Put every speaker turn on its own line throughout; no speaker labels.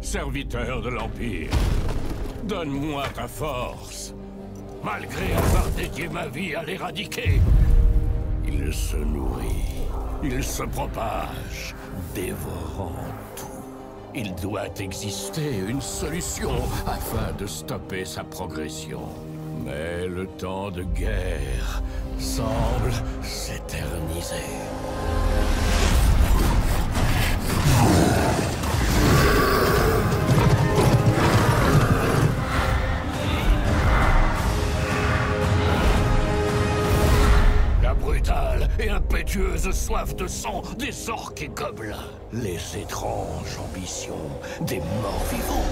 Serviteur de l'Empire, donne-moi ta force, malgré avoir dédié ma vie à l'éradiquer. Il se nourrit, il se propage, dévorant tout. Il doit exister une solution afin de stopper sa progression. Mais le temps de guerre semble s'éterniser. Et impétueuse soif de sang des orques et gobelins. Les étranges ambitions des morts vivants.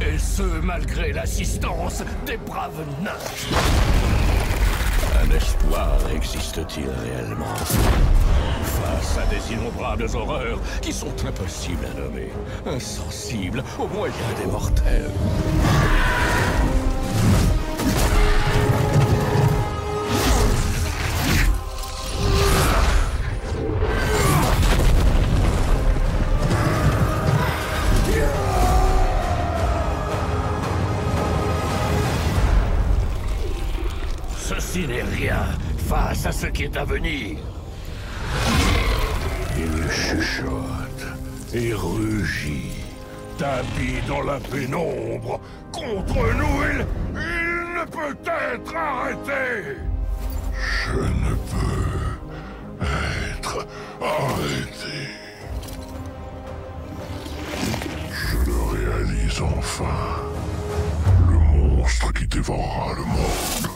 Et ce, malgré l'assistance des braves nains. Un espoir existe-t-il réellement Face à des innombrables horreurs qui sont impossibles à nommer, insensibles aux moyens des mortels. Face à ce qui est à venir. Il chuchote et rugit, tapis dans la pénombre. Contre nous, il, il ne peut être arrêté. Je ne peux être arrêté. Je le réalise enfin. Le monstre qui dévorera le monde.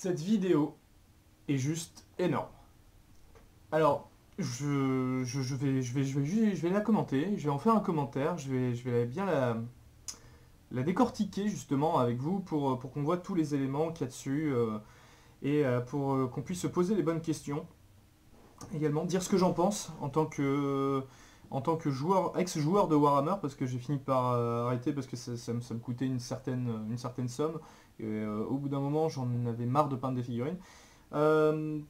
Cette vidéo est juste énorme. Alors, je, vais, je, vais, je, vais, la commenter, je vais en faire un commentaire, je vais, je vais bien la, décortiquer justement avec vous pour, pour qu'on voit tous les éléments qu'il y a dessus euh, et euh, pour euh, qu'on puisse se poser les bonnes questions. Également, dire ce que j'en pense en tant que, en tant que joueur, ex-joueur de Warhammer, parce que j'ai fini par arrêter parce que ça, ça me, ça me coûtait une certaine, une certaine somme. Euh, au bout d'un moment, j'en avais marre de peindre des figurines. Euh,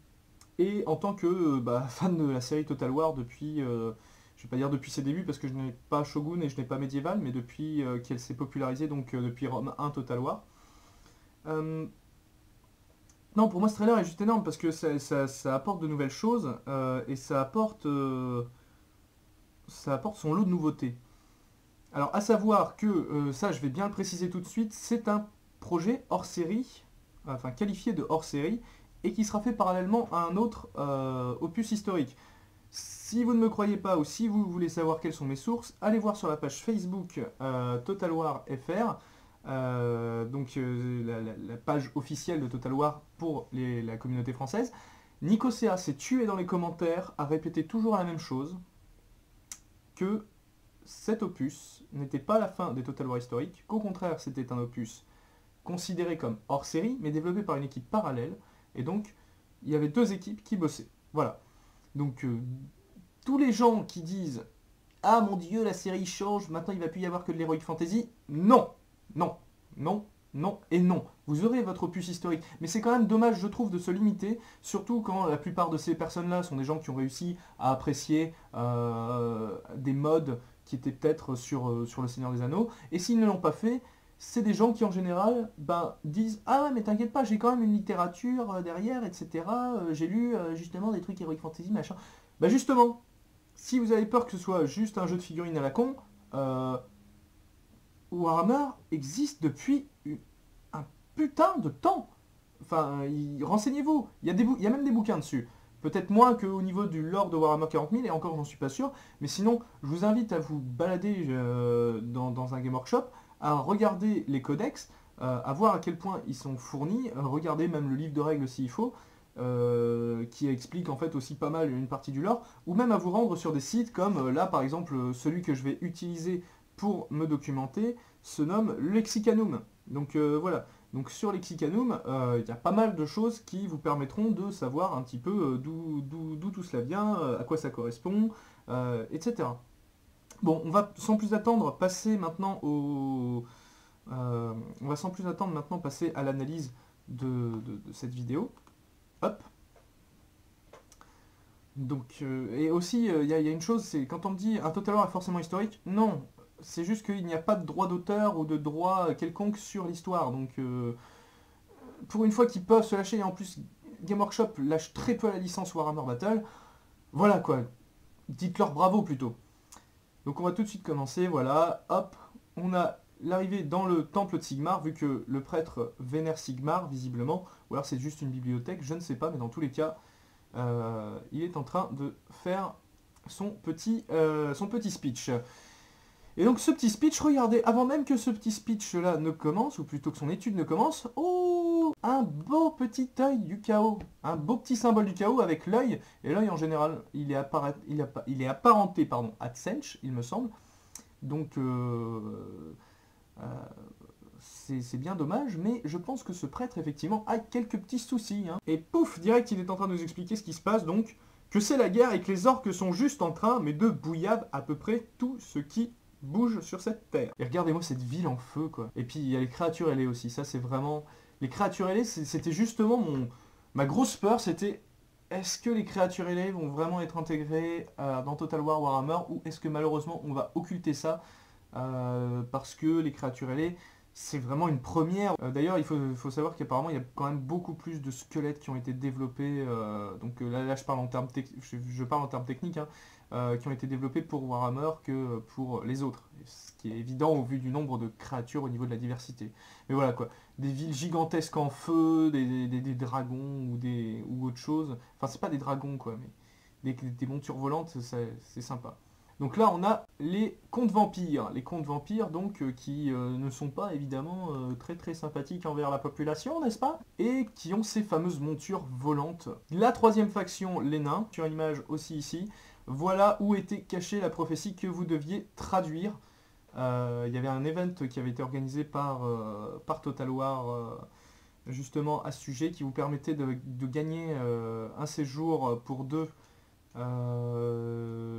et en tant que euh, bah, fan de la série Total War depuis, je vais pas dire depuis ses débuts parce que je n'ai pas Shogun et je n'ai pas Medieval, mais depuis qu'elle s'est popularisée, donc depuis Rome 1 Total War. Non, pour moi ce trailer est juste énorme parce que ça, ça- apporte de nouvelles choses et ça apporte, ça apporte son lot de nouveautés. Alors à savoir que, ça je vais bien le préciser tout de suite, c'est un projet hors série, enfin qualifié de hors série, et qui sera fait parallèlement à un autre euh, opus historique. Si vous ne me croyez pas ou si vous voulez savoir quelles sont mes sources, allez voir sur la page Facebook euh, Total War FR, euh, donc la, page officielle de Total War pour la communauté française. Nicosea s'est tué dans les commentaires à répéter toujours la même chose, que cet opus n'était pas la fin des Total War historiques, qu'au contraire c'était un opus considéré comme hors série, mais développé par une équipe parallèle, et donc il y avait deux équipes qui bossaient. Voilà. Donc euh, tous les gens qui disent Ah mon dieu, la série change, maintenant il va plus y avoir que de l'Heroic Fantasy, non, non, non, non et non. Vous aurez votre opus historique. Mais c'est quand même dommage, je trouve, de se limiter, surtout quand la plupart de ces personnes-là sont des gens qui ont réussi à apprécier euh, des modes qui étaient peut-être sur, euh, sur le Seigneur des Anneaux. Et s'ils ne l'ont pas fait, c'est des gens qui en général ben, disent Ah mais t'inquiète pas, j'ai quand même une littérature euh, derrière, etc. Euh, j'ai lu euh, justement des trucs Heroic Fantasy, machin. Bah justement, si vous avez peur que ce soit juste un jeu de figurines à la con, Warhammer existe depuis un putain de temps. Enfin, renseignez-vous, il y, a même des bouquins dessus. Peut-être moins qu'au niveau du lore de Warhammer 40 000, et encore j'en suis pas sûr. Mais sinon, je vous invite à vous balader dans, un Game Workshop, à regarder les codex, euh, à voir à quel point ils sont fournis, regarder même le livre de règles s'il faut, euh, qui explique en fait aussi pas mal une partie du lore, ou même à vous rendre sur des sites comme là par exemple celui que je vais utiliser pour me documenter se nomme Lexicanum. Donc voilà, donc sur Lexicanum, euh, il y a pas mal de choses qui vous permettront de savoir un petit peu euh, d'où tout cela vient, euh, à quoi ça correspond, etc. Bon, on va sans plus attendre passer maintenant au... on va sans plus attendre maintenant passer à l'analyse de, cette vidéo. Hop donc, et aussi, il y, a une chose, c'est quand on me dit un Total War est forcément historique, non, c'est juste qu'il n'y a pas de droit d'auteur ou de droit quelconque sur l'histoire. Donc, euh, pour une fois qu'ils peuvent se lâcher, et en plus, Game Workshop lâche très peu la licence Warhammer Battle, voilà quoi. Dites-leur bravo plutôt. Donc on va tout de suite commencer, voilà, hop, on a l'arrivée dans le temple de Sigmar, vu que le prêtre vénère Sigmar, visiblement, ou alors c'est juste une bibliothèque, je ne sais pas, mais dans tous les cas, euh, il est en train de faire son petit, euh, son petit speech. Et donc ce petit speech, regardez, avant même que ce petit speech-là ne commence, ou plutôt que son étude ne commence, oh Un beau petit œil du chaos Un beau petit symbole du chaos avec l'œil, et l'œil en général, il est, apparenté pardon, à Tsench, il me semble. Donc euh, euh, c'est bien dommage, mais je pense que ce prêtre, effectivement, a quelques petits soucis. Hein. Et pouf, direct, il est en train de nous expliquer ce qui se passe, donc que c'est la guerre et que les orques sont juste en train, mais de bouillave à peu près tout ce qui bouge sur cette terre. Et regardez-moi cette ville en feu, quoi. Et puis il y a les créatures ailées aussi, ça c'est vraiment... Les créatures ailées, c'était justement mon... Ma grosse peur, c'était est-ce que les créatures ailées vont vraiment être intégrées euh, dans Total War Warhammer ou est-ce que malheureusement on va occulter ça euh, parce que les créatures ailées c'est vraiment une première. Euh, d'ailleurs, il faut, savoir qu'apparemment, il y a quand même beaucoup plus de squelettes qui ont été développés. donc là, je parle en termes, je, parle en termes techniques. Hein, euh, qui ont été développés pour Warhammer que pour les autres. Ce qui est évident au vu du nombre de créatures au niveau de la diversité. Mais voilà quoi, des villes gigantesques en feu, des, dragons ou, des, ou autre chose. Enfin c'est pas des dragons quoi, mais des, montures volantes, c'est sympa. Donc là, on a les contes vampires. Les contes vampires, donc, euh, qui euh, ne sont pas évidemment très très sympathiques envers la population, n'est-ce pas? Et qui ont ces fameuses montures volantes. La troisième faction, les nains, sur une image aussi ici. Voilà où était cachée la prophétie que vous deviez traduire. Euh, il y avait un event qui avait été organisé par, euh, par Total War euh, justement à ce sujet qui vous permettait de, gagner un séjour pour deux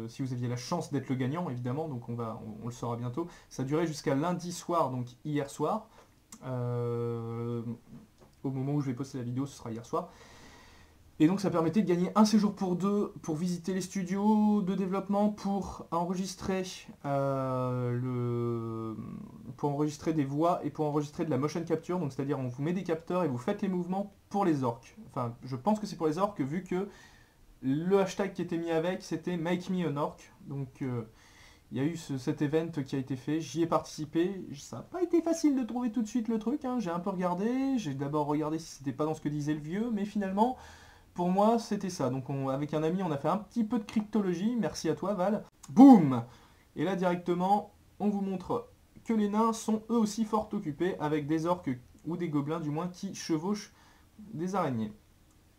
si vous aviez la chance d'être le gagnant évidemment, donc on, on, le saura bientôt. Ça durait jusqu'à lundi soir, donc hier soir. au moment où je vais poster la vidéo, ce sera hier soir. Et donc ça permettait de gagner un séjour pour deux pour visiter les studios de développement, pour enregistrer, euh, le... pour enregistrer des voix et pour enregistrer de la motion capture. Donc c'est-à-dire on vous met des capteurs et vous faites les mouvements pour les orques. Enfin je pense que c'est pour les orques vu que le hashtag qui était mis avec c'était Make Me an Orc. Donc euh, il y a eu cet event qui a été fait, j'y ai participé, ça n'a pas été facile de trouver tout de suite le truc, hein. j'ai un peu regardé, j'ai d'abord regardé si c'était pas dans ce que disait le vieux, mais finalement pour moi, c'était ça. Donc avec un ami, on a fait un petit peu de cryptologie. Merci à toi, Val. Boum Et là, directement, on vous montre que les nains sont eux aussi fort occupés avec des orques, ou des gobelins du moins, qui chevauchent des araignées.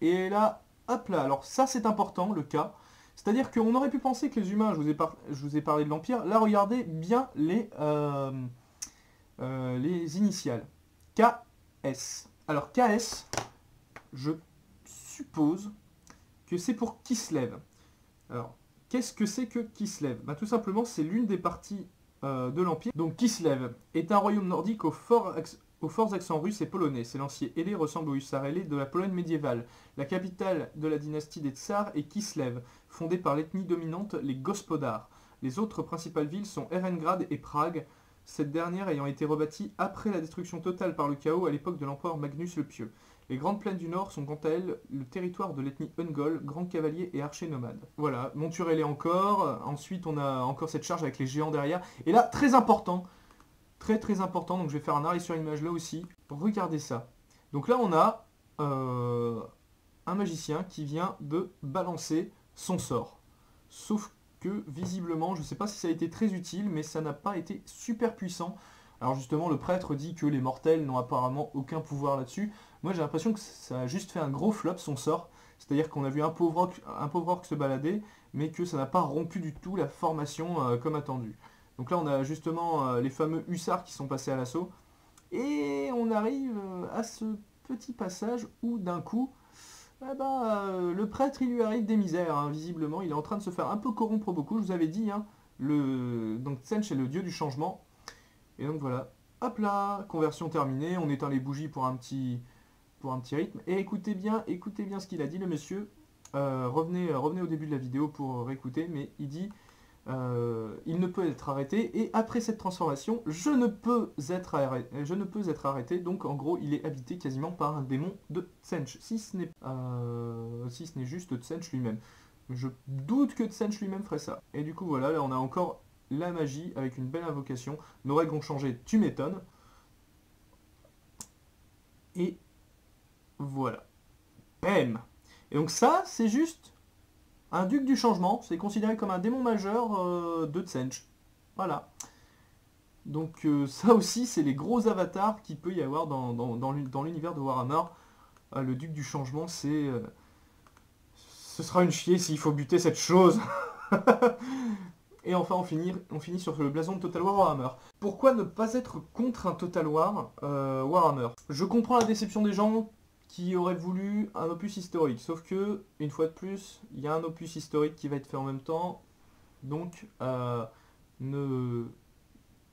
Et là, hop là, alors ça c'est important, le cas. C'est-à-dire qu'on aurait pu penser que les humains, je vous ai, je vous ai parlé de l'Empire, là regardez bien les, euh, euh, les initiales. KS. Alors KS, je suppose que c'est pour Kislev. Alors, qu'est-ce que c'est que Kislev? Bah, Tout simplement, c'est l'une des parties euh, de l'Empire. Donc Kislev est un royaume nordique aux forts, accents russes et polonais. Ses lanciers ailés ressemblent aux hussards ailés de la Pologne médiévale. La capitale de la dynastie des Tsars est Kislev, fondée par l'ethnie dominante, les Gospodars. Les autres principales villes sont Erengrad et Prague, cette dernière ayant été rebâtie après la destruction totale par le chaos à l'époque de l'empereur Magnus le Pieux. Les grandes plaines du nord sont quant à elles le territoire de l'ethnie Ungol, grand cavalier et archer nomade. Voilà, monture est encore. Ensuite, on a encore cette charge avec les géants derrière. Et là, très important, très très important, donc je vais faire un arrêt sur image là aussi. Regardez ça. Donc là, on a euh, un magicien qui vient de balancer son sort. Sauf que, visiblement, je ne sais pas si ça a été très utile, mais ça n'a pas été super puissant. Alors justement, le prêtre dit que les mortels n'ont apparemment aucun pouvoir là-dessus. Moi, j'ai l'impression que ça a juste fait un gros flop, son sort. C'est-à-dire qu'on a vu un pauvre, orc, se balader, mais que ça n'a pas rompu du tout la formation euh, comme attendu. Donc là, on a justement euh, les fameux hussards qui sont passés à l'assaut. Et on arrive euh, à ce petit passage où, d'un coup, eh ben, le prêtre, il lui arrive des misères, hein. visiblement. Il est en train de se faire un peu corrompre beaucoup. Je vous avais dit, hein, le... donc Tsench est le dieu du changement. Et donc voilà, hop là, conversion terminée. On éteint les bougies pour un petit, pour un petit rythme. Et écoutez bien, écoutez bien ce qu'il a dit, le monsieur. Euh, revenez, revenez au début de la vidéo pour réécouter, mais il dit euh, il ne peut être arrêté, et après cette transformation, je ne peux être arrêté, je ne peux être arrêté donc en gros, il est habité quasiment par un démon de Tsench, si ce n'est euh, si ce n'est juste Tsench lui-même. Je doute que Tsench lui-même ferait ça. Et du coup, voilà, là on a encore la magie avec une belle invocation. Nos règles ont changé, tu m'étonnes. Et voilà. Bam Et donc ça, c'est juste un duc du changement. C'est considéré comme un démon majeur euh, de Tsench. Voilà. Donc euh, ça aussi, c'est les gros avatars qu'il peut y avoir dans, l'univers de Warhammer. Euh, le duc du changement, c'est... ce sera une chier s'il faut buter cette chose. Et enfin, on finit, on finit sur le blason de Total War Warhammer. Pourquoi ne pas être contre un Total War Warhammer? Je comprends la déception des gens qui aurait voulu un opus historique. Sauf que, une fois de plus, il y a un opus historique qui va être fait en même temps. Donc, euh, ne,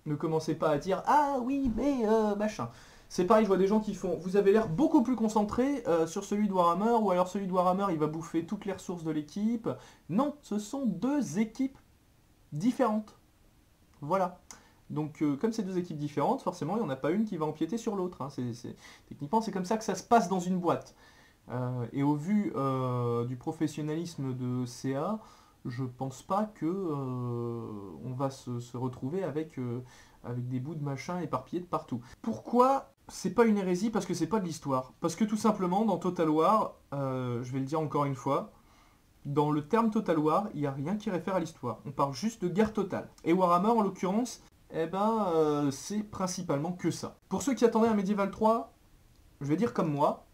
ne commencez pas à dire « Ah oui, mais euh, machin ». C'est pareil, je vois des gens qui font « Vous avez l'air beaucoup plus concentré euh, sur celui de Warhammer, ou alors celui de Warhammer, il va bouffer toutes les ressources de l'équipe. » Non, ce sont deux équipes différentes. Voilà. Donc euh, comme c'est deux équipes différentes, forcément il n'y en a pas une qui va empiéter sur l'autre. Hein. Techniquement c'est comme ça que ça se passe dans une boîte. Euh, et au vu euh, du professionnalisme de CA, je pense pas que on va se, retrouver avec, avec des bouts de machin éparpillés de partout. Pourquoi c'est pas une hérésie? Parce que c'est pas de l'histoire. Parce que tout simplement dans Total War, je vais le dire encore une fois, dans le terme Total War, il n'y a rien qui réfère à l'histoire. On parle juste de guerre totale. Et Warhammer, en l'occurrence, eh ben, euh, c'est principalement que ça. Pour ceux qui attendaient un Medieval 3, je vais dire comme moi,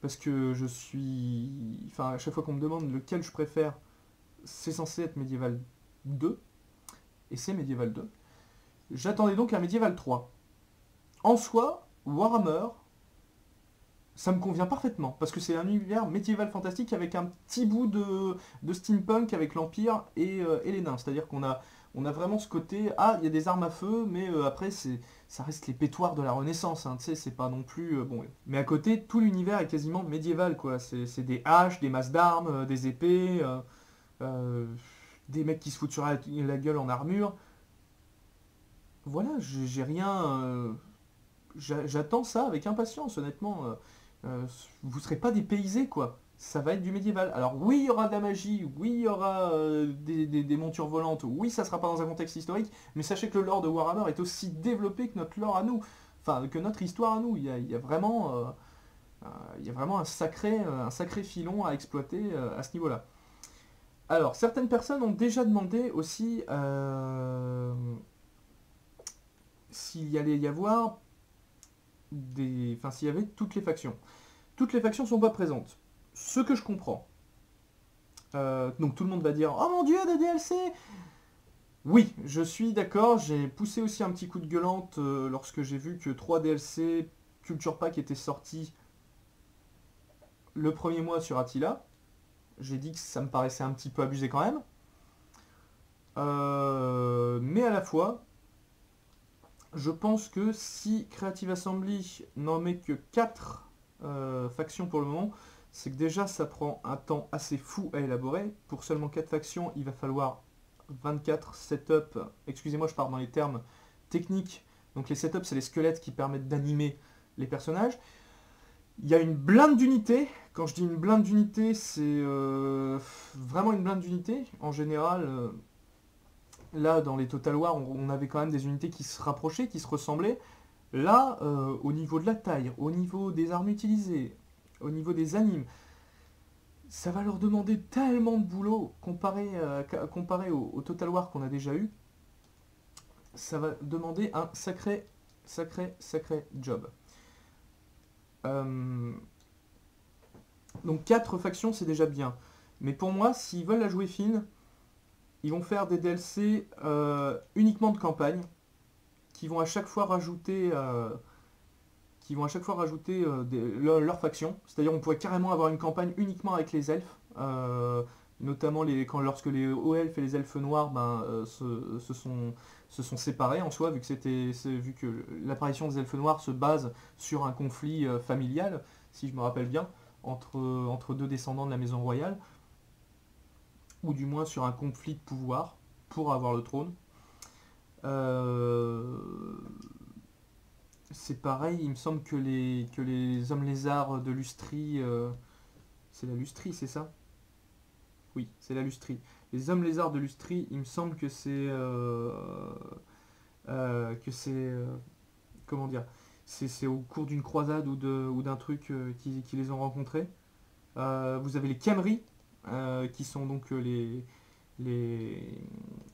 parce que je suis... Enfin, à chaque fois qu'on me demande lequel je préfère, c'est censé être Medieval 2, et c'est Medieval 2. J'attendais donc un Medieval 3. En soi, Warhammer, ça me convient parfaitement, parce que c'est un univers médiéval fantastique avec un petit bout de, steampunk avec l'Empire et, euh, et les nains. C'est-à-dire qu'on a on a vraiment ce côté, ah, il y a des armes à feu, mais euh, après, ça reste les pétoires de la Renaissance, hein, tu sais, c'est pas non plus... Euh, bon, mais à côté, tout l'univers est quasiment médiéval, quoi. C'est, des haches, des masses d'armes, euh, des épées, des mecs qui se foutent sur la, gueule en armure. Voilà, j'ai rien... J'attends ça avec impatience, honnêtement. vous serez pas dépaysés, quoi ça va être du médiéval. Alors oui, il y aura de la magie, oui, il y aura euh, des, montures volantes, oui, ça sera pas dans un contexte historique, mais sachez que le lore de Warhammer est aussi développé que notre lore à nous, enfin, que notre histoire à nous. Il y a, vraiment, euh, euh, un sacré, filon à exploiter à ce niveau-là. Alors, certaines personnes ont déjà demandé aussi s'il y allait y avoir. Enfin, s'il y avait toutes les factions. Toutes les factions sont pas présentes ce que je comprends. Euh, donc tout le monde va dire « Oh mon dieu, des DLC !» Oui, je suis d'accord, j'ai poussé aussi un petit coup de gueulante euh, lorsque j'ai vu que 3 DLC Culture Pack étaient sortis le premier mois sur Attila. J'ai dit que ça me paraissait un petit peu abusé quand même. Euh, mais à la fois, je pense que si Creative Assembly n'en met que 4 factions pour le moment, c'est que déjà ça prend un temps assez fou à élaborer. Pour seulement 4 factions, il va falloir 24 setups. Excusez-moi, je parle dans les termes techniques. Donc les setups, c'est les squelettes qui permettent d'animer les personnages. Il y a une blinde d'unités. Quand je dis une blinde d'unités, c'est euh, vraiment une blinde d'unités. En général, euh, là, dans les Total War, on, avait quand même des unités qui se rapprochaient, qui se ressemblaient. Là, euh, au niveau de la taille, au niveau des armes utilisées, au niveau des animes, ça va leur demander tellement de boulot comparé, comparé au, Total War qu'on a déjà eu. Ça va demander un sacré, sacré, sacré job. Euh, donc 4 factions, c'est déjà bien. Mais pour moi, s'ils veulent la jouer fine, ils vont faire des DLC euh, uniquement de campagne, qui vont à chaque fois rajouter, euh, qui vont à chaque fois rajouter leur, faction. C'est-à-dire on pourrait carrément avoir une campagne uniquement avec les elfes, notamment les, quand, lorsque les hauts elfes et les elfes noirs ben, se, sont, se sont séparés en soi, vu que que l'apparition des elfes noirs se base sur un conflit euh, familial, si je me rappelle bien, entre, entre deux descendants de la maison royale, ou du moins sur un conflit de pouvoir pour avoir le trône. Euh, c'est pareil, il me semble que les, hommes lézards de Lustrie, euh, c'est la Lustrie, c'est ça? Oui, c'est la Lustrie. Les hommes lézards de Lustrie, il me semble que c'est... Euh, euh, que c'est... Comment dire C'est au cours d'une croisade ou d'un truc qui, les ont rencontrés. vous avez les Camry, qui sont donc les, les,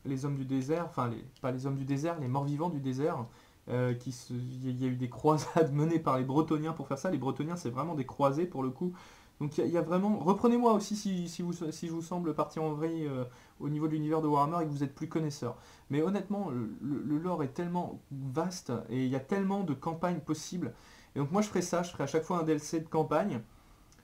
les, hommes du désert, enfin les, pas les hommes du désert, les morts-vivants du désert. Qui il y a eu des croisades menées par les Bretoniens pour faire ça. Les Bretoniens, c'est vraiment des croisés pour le coup. Donc il y, a vraiment... Reprenez-moi aussi si, vous, si je vous semble parti en vrille euh, au niveau de l'univers de Warhammer et que vous êtes plus connaisseur. Mais honnêtement, le, lore est tellement vaste et il y a tellement de campagnes possibles. Et donc moi je ferai ça, je ferai à chaque fois un DLC de campagne,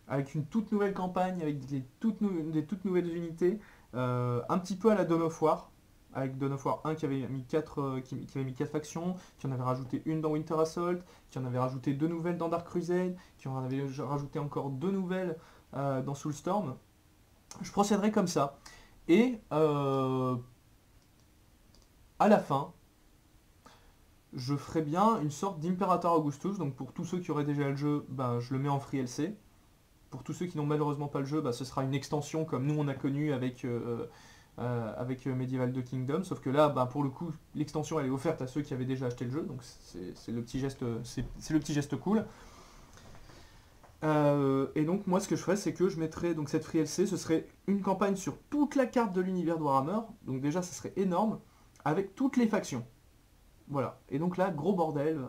avec une toute nouvelle campagne, avec des toutes, toutes nouvelles unités, euh, un petit peu à la Dawn of War, avec Dawn of War 1 qui avait mis 4, euh, qui, avait mis factions, qui en avait rajouté une dans Winter Assault, qui en avait rajouté deux nouvelles dans Dark Crusade, qui en avait rajouté encore deux nouvelles euh, dans Soulstorm. Je procéderai comme ça. Et euh, à la fin, je ferai bien une sorte d'Imperator Augustus. Donc pour tous ceux qui auraient déjà le jeu, ben, je le mets en free LC. Pour tous ceux qui n'ont malheureusement pas le jeu, ben, ce sera une extension comme nous on a connu avec avec euh, Medieval de Kingdom, sauf que là, bah, pour le coup, l'extension elle est offerte à ceux qui avaient déjà acheté le jeu, donc c'est le petit geste, le petit geste cool. Euh, et donc moi ce que je ferais c'est que je mettrais donc cette free LC, ce serait une campagne sur toute la carte de l'univers de Warhammer, donc déjà ça serait énorme, avec toutes les factions. Voilà. Et donc là, gros bordel.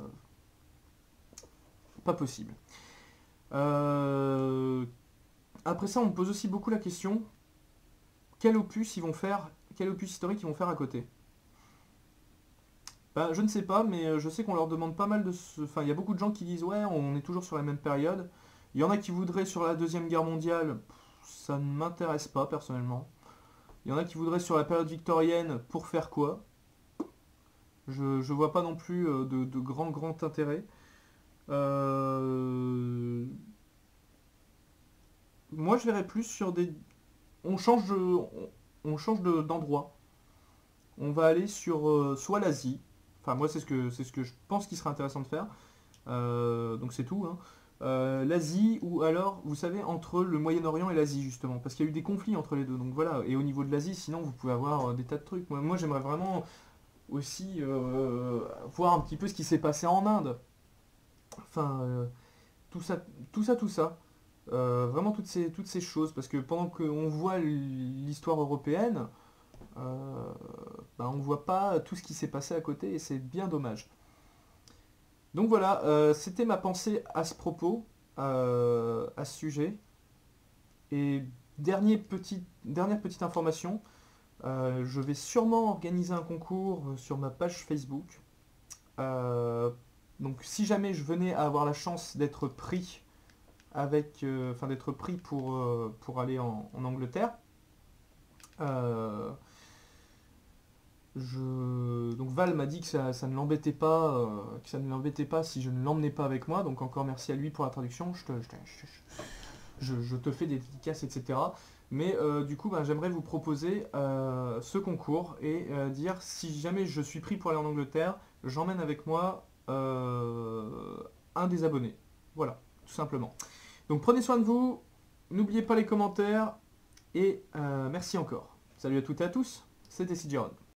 pas possible. Après ça, on me pose aussi beaucoup la question, quel opus ils vont faire, quel opus historique ils vont faire à côté ben, Je ne sais pas, mais euh, je sais qu'on leur demande pas mal de... Enfin, il y a beaucoup de gens qui disent « Ouais, on est toujours sur la même période ». Il y en a qui voudraient sur la Deuxième Guerre mondiale. Ça ne m'intéresse pas, personnellement. Il y en a qui voudraient sur la période victorienne pour faire quoi? Je ne vois pas non plus euh, de, grand, grand intérêt. Euh, moi, je verrais plus sur des, on change on change d'endroit. on va aller sur euh, soit l'Asie, enfin moi c'est ce que c'est ce que je pense qu'il serait intéressant de faire. Euh, donc c'est tout. Hein. Euh, L'Asie ou alors, vous savez, entre le Moyen-Orient et l'Asie justement, parce qu'il y a eu des conflits entre les deux. Donc voilà, et au niveau de l'Asie, sinon vous pouvez avoir des tas de trucs. Moi, j'aimerais vraiment aussi voir un petit peu ce qui s'est passé en Inde. Enfin, tout ça, tout ça, tout ça. Euh, vraiment toutes ces, toutes ces choses, parce que pendant qu'on voit l'histoire européenne, euh, bah, on ne voit pas tout ce qui s'est passé à côté, et c'est bien dommage. Donc voilà, euh, c'était ma pensée à ce propos, à ce sujet. Et dernier petit, dernière petite information, je vais sûrement organiser un concours sur ma page Facebook. donc si jamais je venais à avoir la chance d'être pris avec, euh, enfin d'être pris pour, euh, pour aller en, Angleterre. Euh, je... Donc Val m'a dit que ça, ne l'embêtait pas, que ça ne l'embêtait pas si je ne l'emmenais pas avec moi. Donc encore merci à lui pour la traduction. Je te, je, te fais des dédicaces, etc. Mais du coup, ben, j'aimerais vous proposer ce concours et dire si jamais je suis pris pour aller en Angleterre, j'emmène avec moi un des abonnés. Voilà tout simplement. Donc prenez soin de vous, n'oubliez pas les commentaires, et euh, merci encore. Salut à toutes et à tous, c'était Sidgeron.